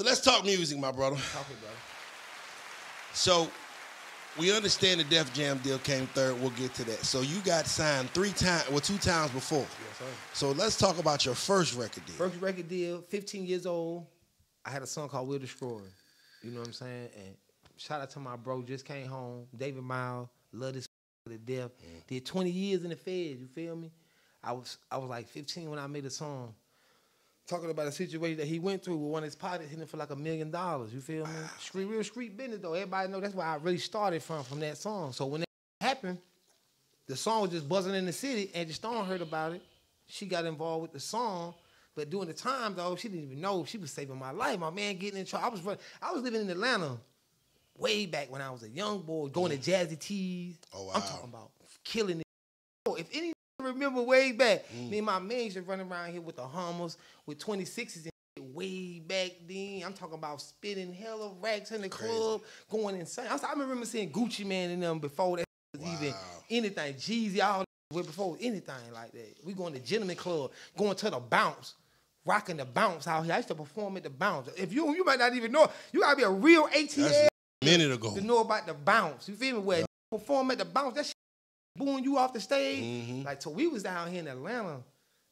So let's talk music, my brother. Talk it, brother. So we understand the Def Jam deal came third. We'll get to that. So you got signed three times, well, two times before. Yes, sir. So let's talk about your first record deal. First record deal, 15 years old. I had a song called Will Destroy. You know what I'm saying? And shout out to my bro, just came home. David Miles, love this to death. Mm. Did 20 years in the Feds, you feel me? I was I was like 15 when I made a song. Talking about a situation that he went through with one of his partners hitting for like a million dollars. You feel me? Street real street business though. Everybody know that's where I really started from from that song. So when that happened, the song was just buzzing in the city. Angie Stone heard about it. She got involved with the song. But during the time though, she didn't even know she was saving my life. My man getting in trouble. I was running, I was living in Atlanta way back when I was a young boy, going to Jazzy T's. Oh, wow. I'm talking about killing it. Oh, If any remember way back, mm. me and my man used to run around here with the Hummers, with 26s and way back then. I'm talking about spitting hella racks in the Crazy. club, going insane. I, was- I remember seeing Gucci Mane in them before that was even anything. Jeezy, all way before anything like that. We going to Gentleman Club, going to the bounce. Rocking the bounce out here. I used to perform at the bounce. If you you might not even know, you gotta be a real ATL That's a minute ago. to know about the bounce. You feel me? Where perform at the bounce, that shit booing you off the stage. Mm-hmm. Like so, we was down here in Atlanta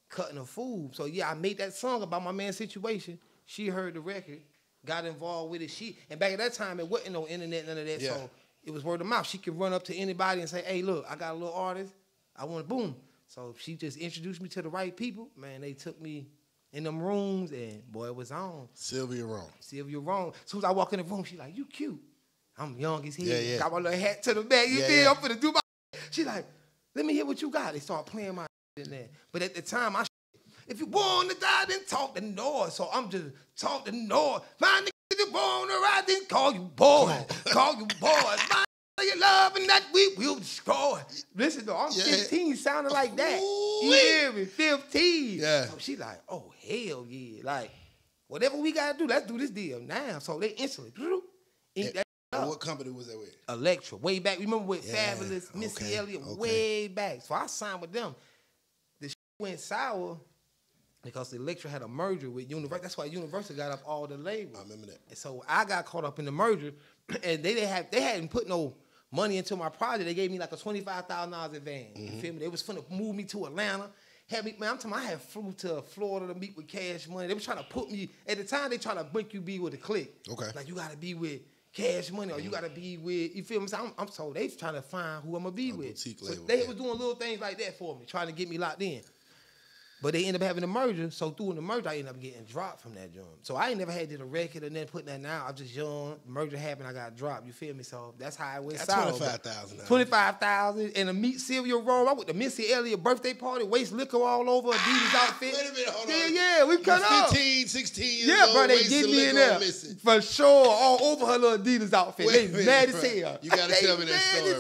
cutting a food. So yeah, I made that song about my man's situation. She heard the record, got involved with it. She and back at that time it wasn't no internet, none of that. Yeah. So it was word of mouth. She could run up to anybody and say, "Hey, look, I got a little artist. I want to boom." So she just introduced me to the right people. Man, they took me in them rooms, and boy, it was on. Sylvia Rhone. Sylvia Rhone. As soon as I walk in the room, she like, you cute. I'm young as hell. Yeah, yeah. Got my little hat to the back. You Yeah, feel? yeah. I'm finna do my. She like, let me hear what you got. They start playing my in there. But at the time, I. If you born to die, then talk the noise. So I'm just talk the noise. My nigga, if you born to ride, then call you boy. call you boy. My nigga, love and that we will destroy. Listen though, I'm Yeah. 15 sounding like that. You hear me? 15. Yeah. So she like, oh hell yeah. Like, whatever we gotta do, let's do this deal now. So they instantly And up. what company was that with? Elektra, way back. Remember with Yeah, Fabolous, Missy okay, Elliott, okay. way back. So I signed with them. The went sour because Elektra had a merger with Universal. That's why Universal got up all the labels. I remember that. And so I got caught up in the merger, and they didn't have they hadn't put no money into my project. They gave me like a twenty five thousand dollars advance. Mm-hmm. You feel me? They was finna move me to Atlanta. Had me, man, I'm talking. I had flew to Florida to meet with Cash Money. They was trying to put me at the time. They trying to make you be with a clique. Okay. Like you got to be with Cash Money, or you got to be with. You feel me? So I'm, I'm so they trying to find who I'm gonna be with. So they was doing little things like that for me, trying to get me locked in. But they ended up having a merger, so through the merger, I ended up getting dropped from that joint. So I ain't never had did a record and then putting that out. I was just young. Merger happened, I got dropped. You feel me? So that's how I went 25,000 now. Twenty five thousand and to meet Sylvia Rhone. I went to Missy Elliott birthday party, waste liquor all over ah, Adidas outfit. Wait a minute, hold yeah, on. yeah, we cut up. 15, 16 years Yeah, old. bro, they get me in there for sure, all over her little Adidas outfit. Wait they minute, mad bro. as hell. You gotta They tell me that story,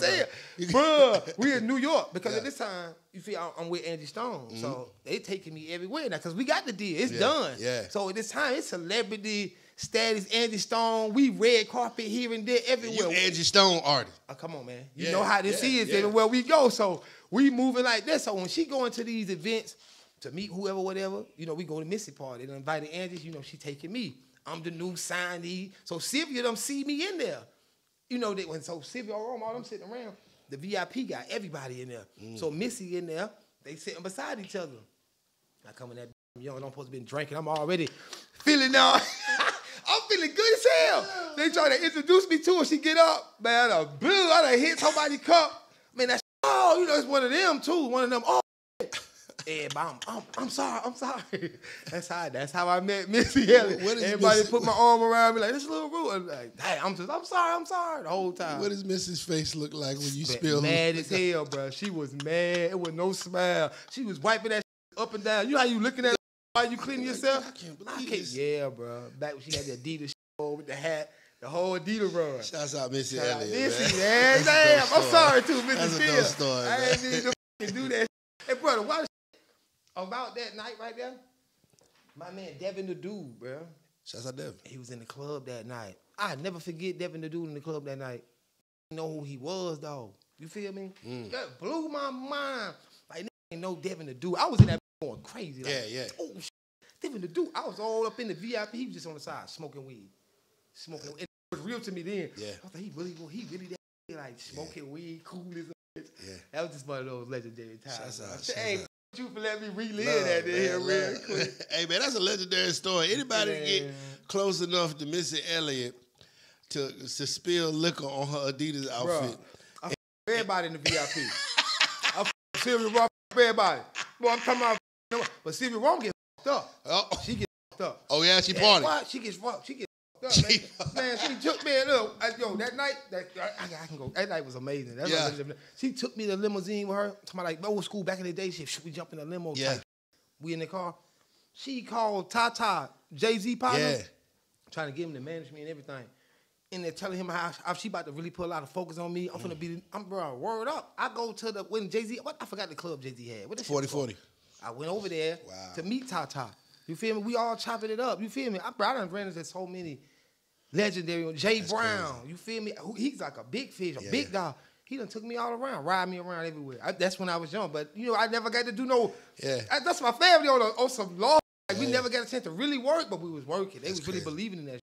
bro. You- we in New York because Yeah. at this time, you feel I'm- with Angie Stone, so mm-hmm. they taking me everywhere now because we got the deal. It's Yeah, done. yeah. So at this time, it's celebrity status. Angie Stone, we red carpet here and there You everywhere. Angie Stone artist. Oh, come on, man. You Yeah, know how this yeah, is yeah. everywhere we go. So we moving like this. So when she going to these events to meet whoever, whatever, you know, we go to Missy party. They invited Angie, you know, she taking me. I'm the new signee. So Sylvia them see me in there. You know, they when so Sylvia Rhone, all them sitting around, the VIP got everybody in there. Mm. So Missy in there, they sitting beside each other. I come in that young, I'm supposed to be drinking. I'm already feeling now. I'm feeling good as hell. They try to introduce me to her. She get up, man. I blew. I done hit somebody's cup. Man, that's oh, you know, it's one of them too. One of them. Oh, yeah, but I'm, I'm, I'm sorry. I'm sorry. That's how. That's how I met Missy Elliott. Everybody Missy- put my arm around me like this little rude. I'm like, hey, I'm just, I'm sorry. I'm sorry the whole time. What does Missy's face look like when you spill? mad as hell, bro. She was mad. It was no smile. She was wiping that up and down. You know how you looking at while you cleaning yourself? I can't believe this. Yeah, bro. Back when she had the Adidas with the hat, the whole Adidas run. Shouts out Missy Shout out Elliott. Missy, man. man. Damn, I'm story. sorry too, Mrs. That's a Phil. dope story, I man. ain't need to do that. Hey, brother, why the about that night right there? My man Devin the dude, bro. Shouts out Devin. He was in the club that night. I never forget Devin the dude in the club that night. Didn't know who he was though. You feel me? Mm. That blew my mind. Like ain't know Devin the dude. I was in that going crazy. Like, Yeah, yeah. Oh, sh- Devin the Dude. I was all up in the VIP. He was just on the side smoking weed, smoking. It was real to me then. Yeah. I thought he really, he really that like smoking weed, cool as a bitch. Yeah. That was just one of those legendary times. Shouts out, hey, shouts you for letting me relive Love, that in here man, real quick. hey man, that's a legendary story. Anybody Man. get close enough to Missy Elliott to to spill liquor on her Adidas outfit? Bruh, I f- everybody in the VIP. I f- Sylvia f- everybody. Boy, I'm talking about, but Sylvia Ross get f***ed up. Oh, She get f***ed up. oh yeah, she Yeah, party. She gets fucked. She gets fucked She up, man. man, she took me look, I, yo, that night, that I, I can go. That night was amazing. That's Yeah. yeah. She took me to the limousine with her. To my like old school back in the day. She should we jump in the limo? Yeah. We in the car. She called Tata Jay Z partner, Yeah. trying to get him to manage me and everything. And they're telling him how, how she about to really put a lot of focus on me. I'm Mm. finna be, I'm bro, word up. I go to the when Jay Z, what I forgot the club Jay Z had. What the shit 40 was called? 40. I went over there Wow. to meet Tata. You feel me? We all chopping it up. You feel me? I, bro, I done ran into so many legendary. Jay That's Brown. You feel me? Who- He's like a big fish, a Yeah. big dog. He done took me all around, ride me around everywhere. I, that's when I was young, but you know, I never got to do no. Yeah. I- that's my family on, a, on some law. Like, we Yeah. never got a chance to really work, but we was working. They That's was really believing in that.